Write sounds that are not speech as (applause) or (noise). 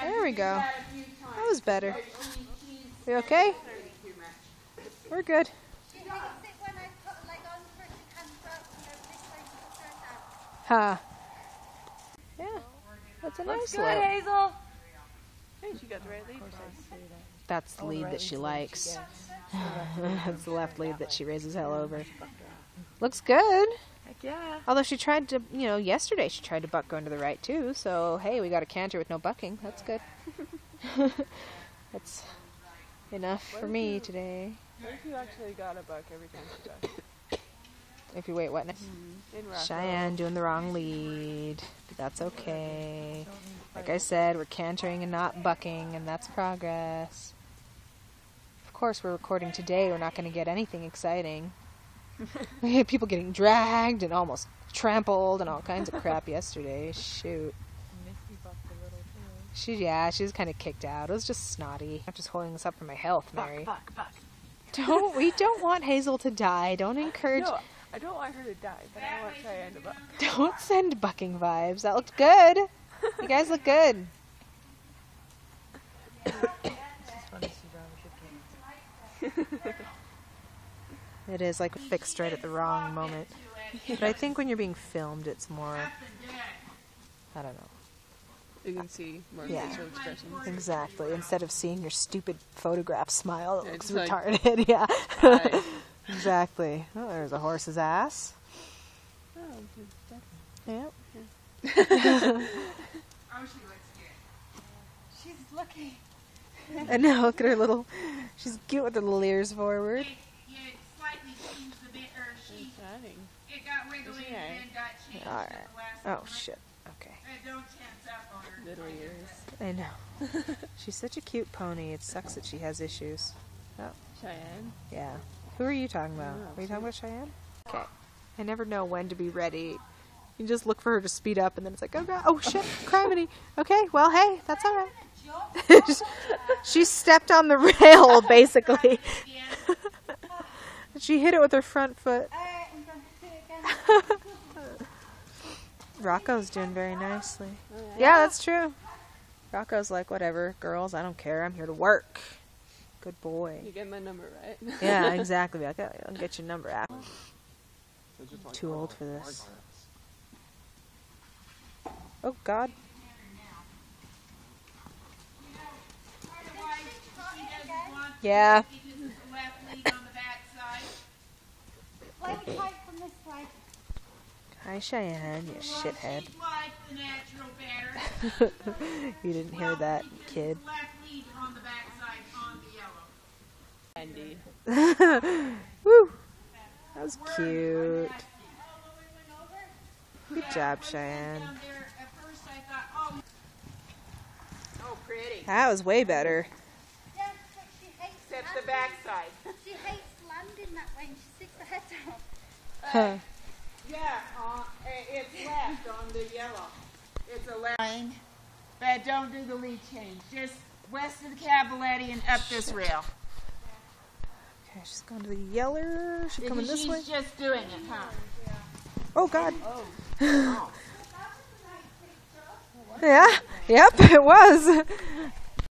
There we go. That was better. You okay? We're good. She hates it when I put a leg on her, she comes up and goes this way, she puts hers out. Huh. Yeah. That's a nice Good, lead. Hazel. Hey, she got the right lead. That's the lead that she likes. (laughs) That's the left lead that she raises hell over. Looks good. Heck yeah. Although she tried to, you know, yesterday she tried to buck going to the right too. So hey, we got a canter with no bucking. That's good. (laughs) That's enough for me today. What if you actually got a buck every time she does? If you wait, what? now? In Rocco. Cheyenne doing the wrong lead, but that's okay. Like I said, we're cantering and not bucking, and that's progress. Of course, we're recording today. We're not going to get anything exciting. (laughs) we had people getting dragged and almost trampled and all kinds of crap yesterday. Shoot. She, yeah, she was kind of kicked out. It was just snotty. I'm just holding this up for my health, Mary. Buck, buck. Don't we (laughs) don't want Hazel to die. Don't encourage. No, I don't want her to die, but I want Cheyenne to buck. (laughs) Don't send bucking vibes. That looked good. You guys look good. It is like fixed right at the wrong moment. But I think when you're being filmed, it's more. I don't know. You can see more Yeah. facial expressions. Exactly. Instead of seeing your stupid photograph smile it Yeah, looks it's like- retarded. (laughs) yeah. Exactly. Oh, there's a horse's ass. Oh, Yep. (laughs) She's looking. And now look at her little. She's cute with her little ears forward. Yeah, it slightly changed a bit, or she, Shining. it got wiggly Yeah. and then got changed All at the last Oh moment. shit. Okay. Don't tense up on her. Little ears. I know. (laughs) She's such a cute pony. It sucks that she has issues. Oh. Cheyenne. Yeah. Who are you talking about? Oh, Are you talking about Cheyenne? Okay. I never know when to be ready. You just look for her to speed up, and then it's like, oh god, oh shit, (laughs) criminy. Okay, well, hey, that's all right. (laughs) she stepped on the rail, basically. she hit it with her front foot. Uh, I'm going to do it again. (laughs) Rocco's doing very nicely. Oh, yeah, that's true. Rocco's like, whatever, girls, I don't care. I'm here to work. Good boy. You get my number right. Yeah, (laughs) exactly. Like, "Okay, I'll get your number after. Too old for this. Oh God. Yeah. Hi, Cheyenne, you Well, shithead. she's like the natural batter. (laughs) you didn't hear that, kid. Left lead on the backside on the yellow. Indeed. (laughs) Woo! That was cute. Good job, Cheyenne. Down there, at first I thought, oh. Oh, pretty. That was way better. Yeah, she hates Except the backside. She hates landing that way and she sticks her head down. Huh. Yeah, uh, eh, it's left on the yellow. It's a left. Line, But don't do the lead change. Just west of the Cavaletti and up this rail. Okay, she's going to the yeller. She coming Because this way? she's just doing it, huh? Oh God. Oh. (laughs) Yeah. Yep. It was.